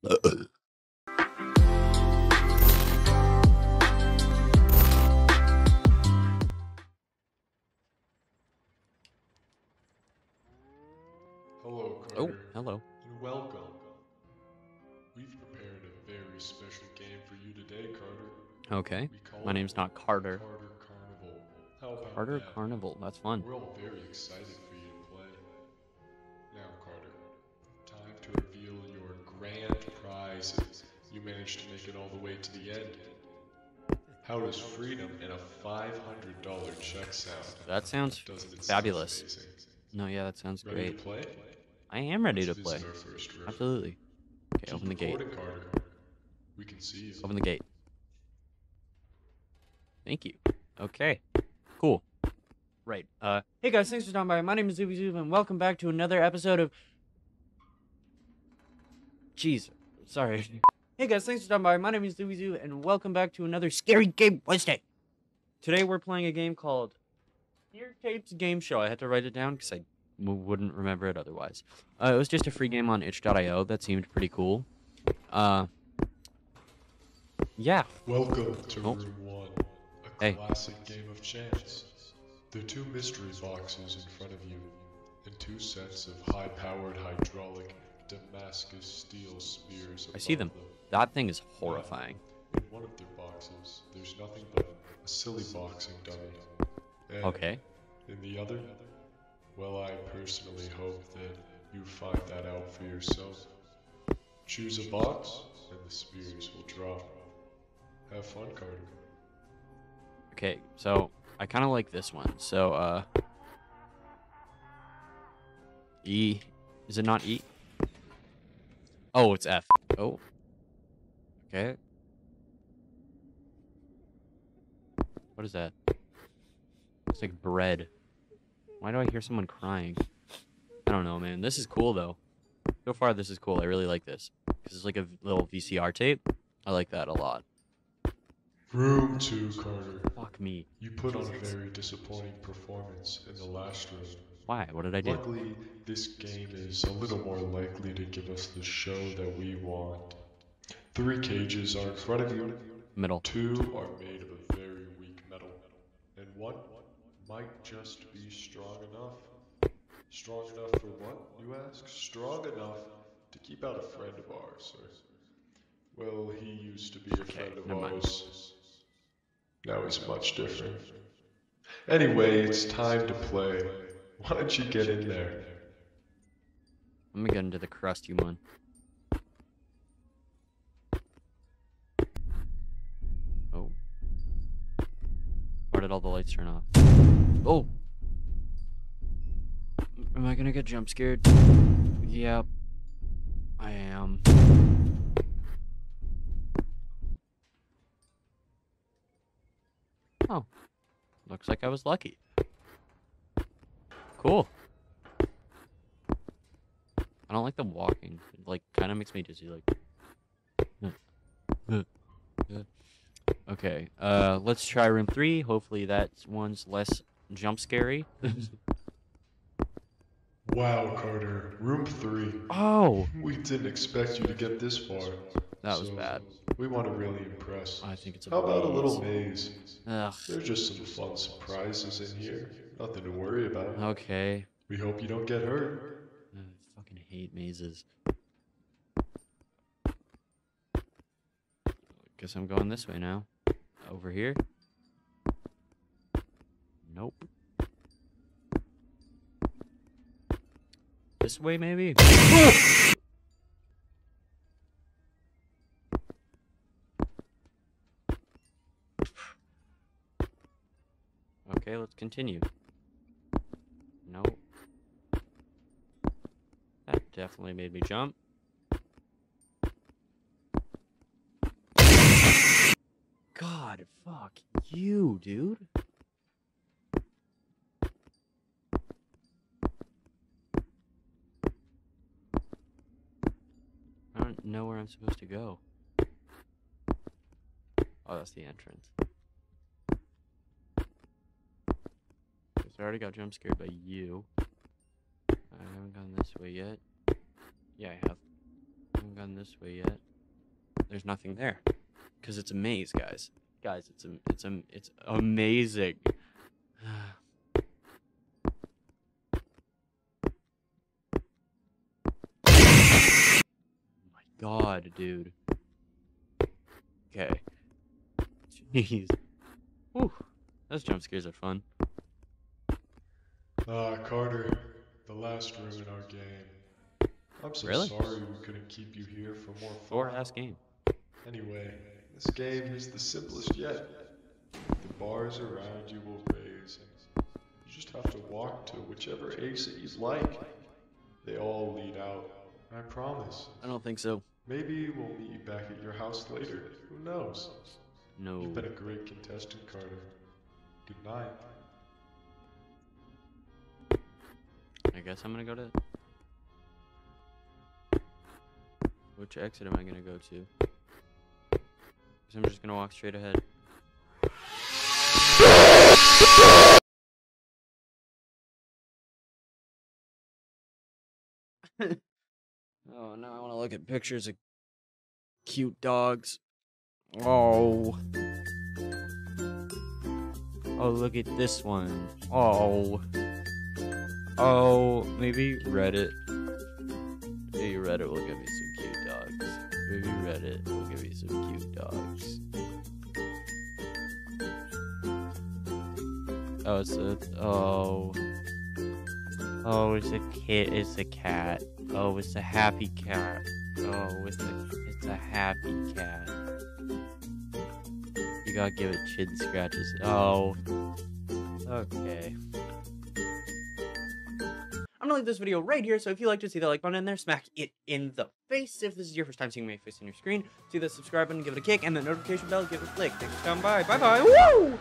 Hello, oh, Carter. Oh, hello. And welcome. We've prepared a very special game for you today, Carter. Okay. My name's not Carter. Carter Carnival. Carter that? Carnival. That's fun. We're all very excited managed to make it all the way to the end. How does freedom and a $500 check sound? That sounds fabulous. Sound? No, yeah, that sounds Ready great. to play? I am ready to Let's play. first room. Absolutely. Okay, Keep open the gate. Carter. We can see you. Open the gate. Thank you. Okay. Cool. Right. Uh, hey guys, thanks for stopping by. My name is ZoovyZoov, and welcome back to another episode of. Jeez. Sorry. Hey guys, thanks for stopping by. My name is ZoovyZoov, and welcome back to another Scary Game Wednesday. Today we're playing a game called Fear Tapes Game Show. I had to write it down because I wouldn't remember it otherwise. Uh, it was just a free game on itch.io that seemed pretty cool. Uh, yeah. Welcome to Oh. room one, a Hey. classic game of chance. There are two mystery boxes in front of you, and two sets of high-powered hydraulic Damascus steel spears. I see them. That thing is horrifying. In one of their boxes, there's nothing but a silly boxing dummy. And Okay. In the other, well, I personally hope that you find that out for yourself. Choose a box, and the spears will drop. Have fun, Carter. Okay, so I kind of like this one. So, uh, E, is it not E? Oh, it's F. Oh, okay. What is that? It's like bread. Why do I hear someone crying? I don't know, man. This is cool though. So far, this is cool. I really like this because it's like a little VCR tape. I like that a lot. Room two, Carter. Fuck me. You put on a very disappointing performance in the last room. Why? What did I do? Luckily, this game is a little more likely to give us the show that we want. Three cages are in front of you. Middle. Two are made of a very weak metal, and one might just be strong enough. Strong enough for what, you ask? Strong enough to keep out a friend of ours, or well, he used to be a friend of never mind. Now he's much different. Anyway, it's time to play. Why don't you get in there? Let me get into the crusty one. Oh. Why did all the lights turn off? Oh! Am I gonna get jump scared? Yep. I am. Oh. Looks like I was lucky. Cool. I don't like the walking. It like kind of makes me dizzy. Like. Okay. Uh, let's try room three. Hopefully that one's less jump scary. Wow, Carter. Room three. oh, We didn't expect you to get this far. that was So, bad. We want to really impress. I think it's a. How about a little maze? Ugh. There's just some fun surprises in here. Nothing to worry about. Okay. We hope you don't get hurt. I fucking hate mazes. Guess I'm going this way now. Over here? Nope. This way, maybe? okay, let's continue. Nope. That definitely made me jump. God, fuck you, dude. I don't know where I'm supposed to go. Oh, that's the entrance. I already got jump scared by you. I haven't gone this way yet. Yeah, I have. I haven't gone this way yet. There's nothing there. Because it's a maze, guys. Guys, it's a, it's a, it's amazing. my god, dude. Okay. Jeez. Whew. Those jump scares are fun. Ah, Carter, the last room in our game. I'm so Really? sorry we couldn't keep you here for more fun. Four ass game. Anyway, this game is the simplest yet. The bars around you will raise, and you just have to walk to whichever exit you'd like. They all lead out. I promise. I don't think so. Maybe we'll meet you back at your house later. Who knows? No. You've been a great contestant, Carter. Good night. I guess I'm gonna go to. Which exit am I gonna go to? Because I'm just gonna walk straight ahead. oh, now I wanna look at pictures of cute dogs. Oh. Oh, look at this one. Oh. Oh, maybe Reddit. Maybe Reddit will give me some Reddit will give me some cute dogs. Oh, it's a oh. Oh, it's a kid. It's a cat. Oh, it's a happy cat. Oh, it's a it's a happy cat. You gotta give it chin scratches. Oh. Okay. Gonna leave this video right here, so if you like to see the like button in there, smack it in the face. If this is your first time seeing my face on your screen, see the subscribe button, give it a kick, and the notification bell, give it a click. Thanks for coming by. Bye bye. Woo!